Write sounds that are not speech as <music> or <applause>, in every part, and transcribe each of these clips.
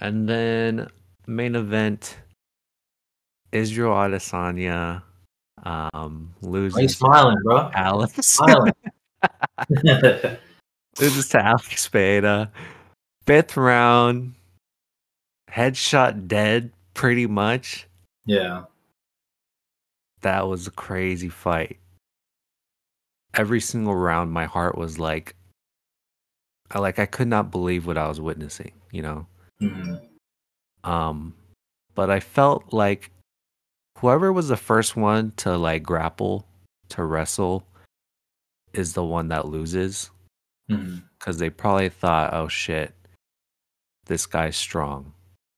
And then main event Israel Adesanya um Why you loses smiling, bro? Alex Smiling. <laughs> <laughs> loses to Alex Beta. Fifth round, headshot dead pretty much. yeah. That was a crazy fight. Every single round my heart was like I like I could not believe what I was witnessing, you know. Mhm. Um but I felt like whoever was the first one to like grapple to wrestle is the one that loses because they probably thought, oh shit, this guy's strong.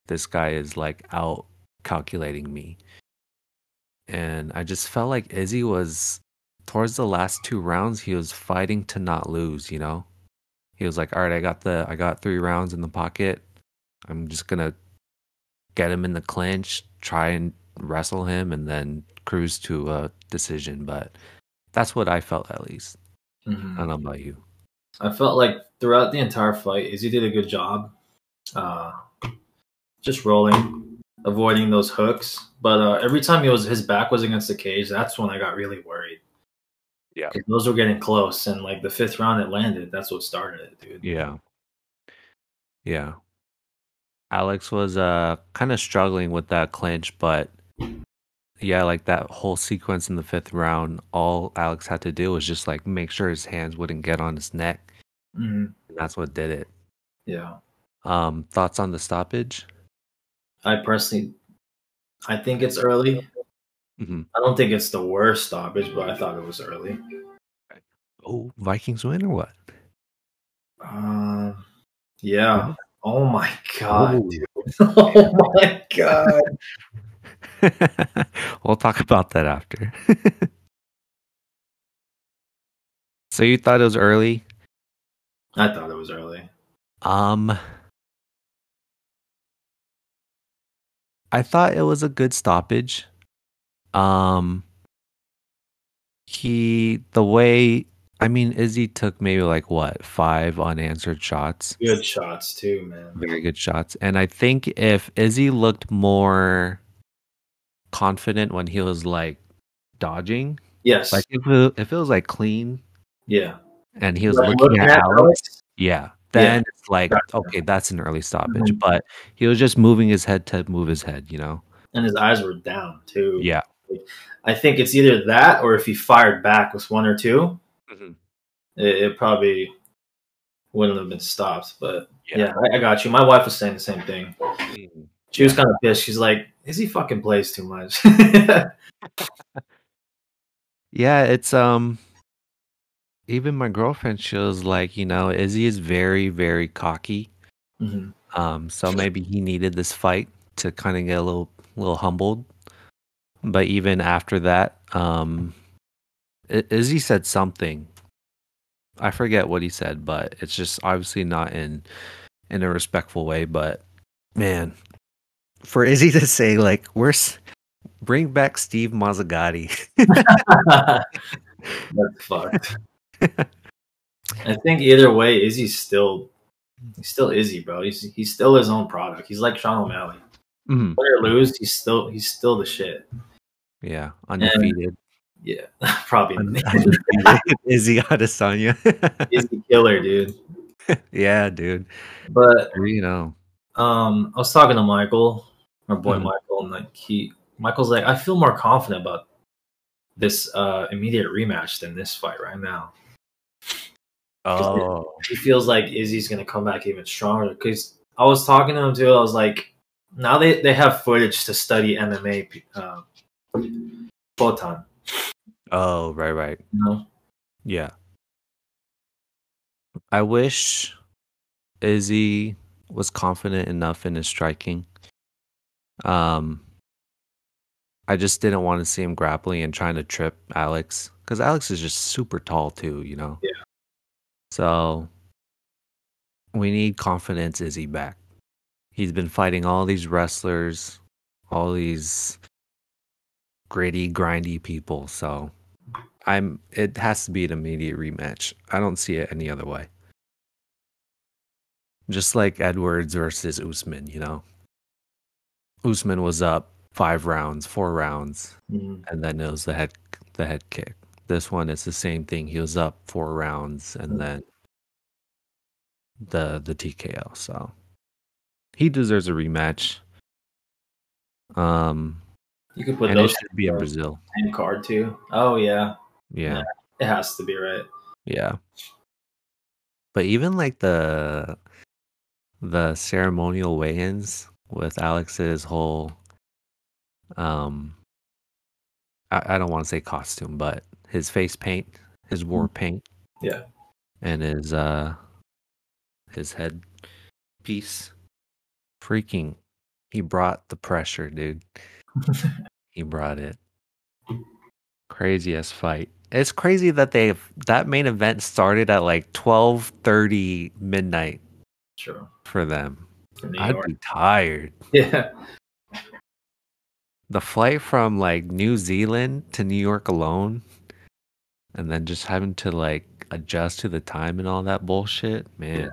This guy is like out calculating me. And I just felt like Izzy was towards the last two rounds, he was fighting to not lose, you know? He was like, All right, I got the I got three rounds in the pocket. I'm just gonna get him in the clinch, try and wrestle him and then cruise to a decision. But that's what I felt at least. Mhm. I don't know about you. I felt like throughout the entire fight, Izzy did a good job, uh, just rolling, avoiding those hooks. But uh, every time he was his back was against the cage, that's when I got really worried. Yeah, those were getting close, and like the fifth round it landed. That's what started it, dude. Yeah. Yeah. Alex was uh kind of struggling with that clinch, but yeah, like that whole sequence in the fifth round, all Alex had to do was just like make sure his hands wouldn't get on his neck. Mhm. And that's what did it. Yeah, Um, thoughts on the stoppage? I personally, I think it's early. hmm I don't think it's the worst stoppage, but I thought it was early. Oh, Vikings win or what? Um, yeah. Oh my god, Oh. <laughs> Oh my god. <laughs> we'll talk about that after. <laughs> so you thought it was early? I thought it was early. Um I thought it was a good stoppage. Um he the way I mean Izzy took maybe like what, 5 unanswered shots. Good shots too, man. Very good shots. And I think if Izzy looked more confident when he was like dodging, Yes. like if it, if it was like clean yeah. and he was Like, looking at Alex, Yeah. yeah, then it's like Gotcha. okay, that's an early stoppage. Mhm. But he was just moving his head to move his head, you know. And his eyes were down too. Yeah. I think it's either that or if he fired back with one or two, it, it probably wouldn't have been stopped. But yeah, I, I got you. My wife was saying the same thing. She was kind of pissed. She's like, "Izzy fucking plays too much?" <laughs> Yeah, it's um even my girlfriend she was like, you know, Izzy is very, very cocky. Mhm. Um, so maybe he needed this fight to kind of get a little little humbled. But even after that, um I- Izzy said something. I forget what he said, but it's just obviously not in in a respectful way, but man, for Izzy to say like, "Where's bring back Steve Mazzagatti." <laughs> That's fucked. I think either way, Izzy's still he's still Izzy, bro. He's he's still his own product. He's like Sean O'Malley. Mhm. Win or lose, he's still he's still the shit. Yeah, undefeated. Yeah, <laughs> probably <laughs> Izzy Adesanya. <laughs> Izzy killer, dude. yeah, dude. But You know. um, I was talking to Michael, my boy Mhm. Michael, and like he Michael's like, I feel more confident about this uh immediate rematch than this fight right now. Oh. he feels like Izzy's gonna come back even stronger. Because I was talking to him too. I was like, now they, they have footage to study MMA. Uh, Poatan, Oh, right, right. you know? Yeah. I wish Izzy was confident enough in his striking. Um I just didn't want to see him grappling and trying to trip Alex cuz Alex is just super tall too, you know. Yeah. So we need confidence Izzy back. He's been fighting all these wrestlers, all these gritty, grindy people, so I'm it has to be an immediate rematch. I don't see it any other way. Just like Edwards versus Usman, you know. Usman was up five rounds, four rounds, mm-hmm. and then it was the head the head kick. This one is the same thing. He was up four rounds and mm-hmm. then the the TKO. So he deserves a rematch. Um, you could put those should be in Brazil. Same card too. Oh yeah. Yeah. It has to be right. Yeah. But even like the the ceremonial weigh-ins with Alex's whole um I, I don't want to say costume, but his face paint, his war mm-hmm. paint. Yeah. And his uh his head piece. Freaking he brought the pressure, dude. <laughs> he brought it. Craziest fight. It's crazy that they that main event started at like twelve thirty midnight. Sure. For them. I'd be tired. Yeah. The flight from like New Zealand to New York alone, and then just having to like adjust to the time and all that bullshit, man. Yeah.